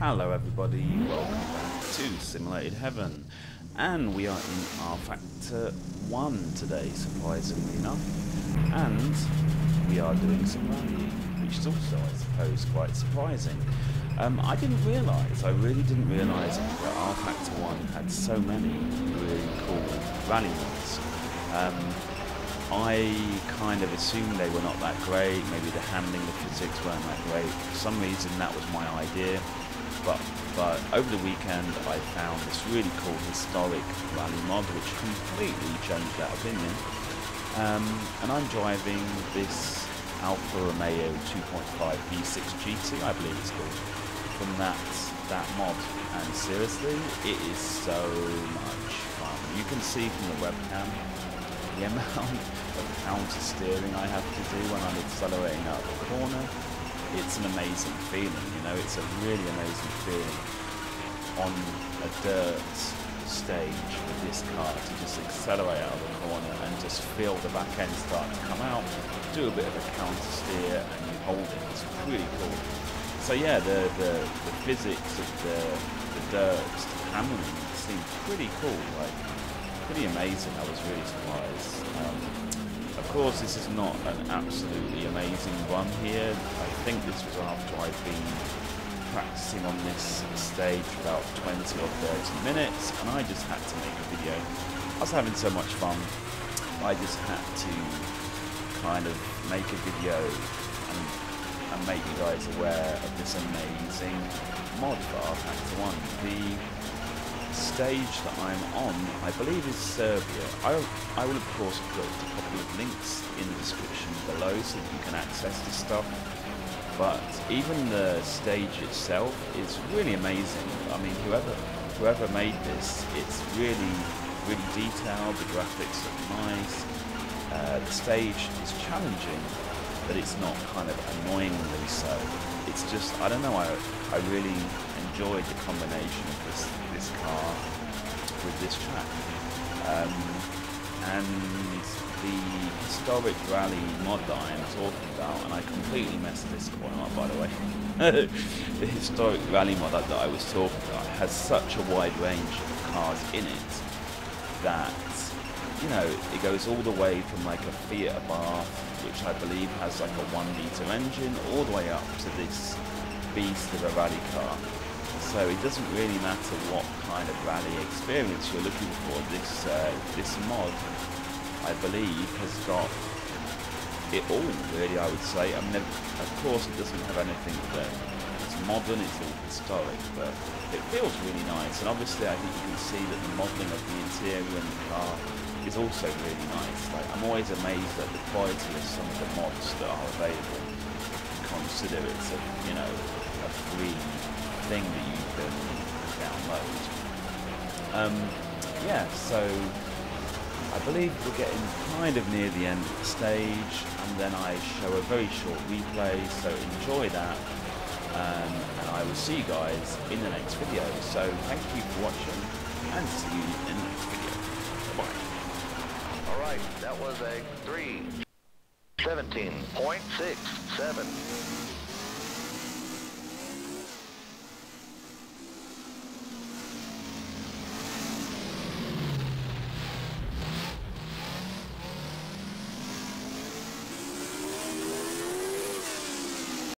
Hello everybody, welcome back to Simulated Heaven. And we are in rFactor 1 today, surprisingly enough. And we are doing some rallying, which is also, I suppose, quite surprising. Um, I didn't realise, I really didn't realise that rFactor 1 had so many really cool rally mods. Um, I kind of assumed they were not that great, maybe the handling, the physics weren't that great. For some reason that was my idea. But, but over the weekend I found this really cool historic rally mod which completely changed that opinion. Um, and I'm driving this Alfa Romeo 2.5 V6 GT, I believe it's called, from that, that mod. And seriously, it is so much fun. You can see from the webcam the amount of counter steering I have to do when I'm accelerating out of the corner, it's an amazing feeling, you know, it's a really amazing feeling on a dirt stage with this car to just accelerate out of the corner and just feel the back end start to come out, do a bit of a counter steer and you hold it, it's really cool. So yeah, the, the, the physics of the, the dirt handling seemed pretty cool, like pretty amazing. I was really surprised. Um, of course, this is not an absolutely amazing run here. I think this was after I've been practicing on this stage about 20 or 30 minutes, and I just had to make a video. I was having so much fun. I just had to kind of make a video and, and make you guys aware of this amazing mod for rFactor 1. The stage that I'm on, I believe is Serbia. I, I will of course put a couple of links in the description below so that you can access this stuff. But even the stage itself is really amazing. I mean, whoever whoever made this, it's really really detailed. The graphics look nice. Uh, the stage is challenging, but it's not kind of annoyingly so. It's just I don't know. I I really enjoyed the combination of this this car with this track. Um, and the historic rally mod that I am talking about, and I completely messed this one up by the way. the historic rally mod that I was talking about has such a wide range of cars in it that you know it goes all the way from like a Fiat Abarth, which I believe has like a one liter engine, all the way up to this beast of a rally car so it doesn't really matter what kind of rally experience you're looking for. This uh, this mod, I believe, has got it all. Really, I would say. I mean, of course, it doesn't have anything that it's modern. It's all historic, but it feels really nice. And obviously, I think you can see that the modelling of the interior and the car is also really nice. Like, I'm always amazed at the quality of some of the mods that are available. Consider it's a you know a free thing that you can download. Um, yeah, so I believe we're getting kind of near the end of the stage, and then I show a very short replay, so enjoy that, um, and I will see you guys in the next video. So thank you for watching, and see you in the next video. Bye. Alright, that was a 3, 17.67.